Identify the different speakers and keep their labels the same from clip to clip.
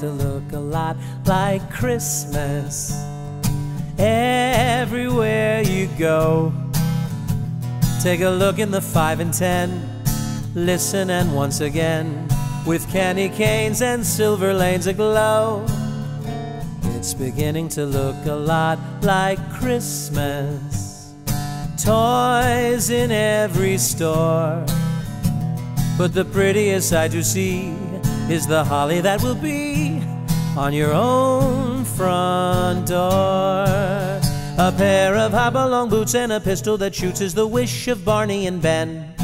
Speaker 1: to look a lot like Christmas everywhere you go. Take a look in the 5 and 10. Listen and once again, with candy canes and silver lanes aglow, it's beginning to look a lot like Christmas. Toys in every store. But the prettiest sight you see is the holly that will be on your own front door. A pair of hop-along boots and a pistol that shoots is the wish of Barney and Ben.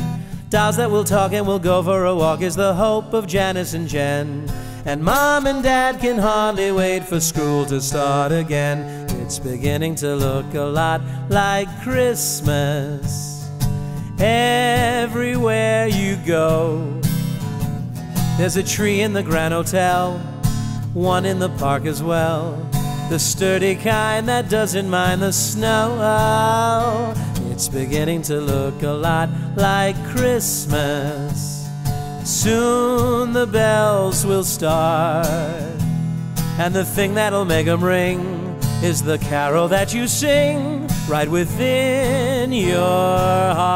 Speaker 1: Dolls that will talk and will go for a walk is the hope of Janice and Jen. And mom and dad can hardly wait for school to start again. It's beginning to look a lot like Christmas everywhere you go. There's a tree in the Grand Hotel, one in the park as well. The sturdy kind that doesn't mind the snow. Oh, it's beginning to look a lot like Christmas. Soon the bells will start, and the thing that'll make 'em ring is the carol that you sing right within your heart.